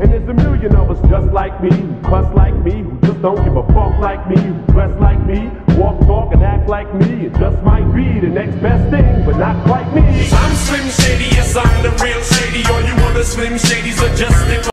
And there's a million of us just like me, who cuss like me, who just don't give a fuck like me, who dress like me, walk, talk, and act like me. It just might be the next best thing, but not quite me. I'm Slim Shady, yes, I'm the real Shady. All you other Slim Shadys are just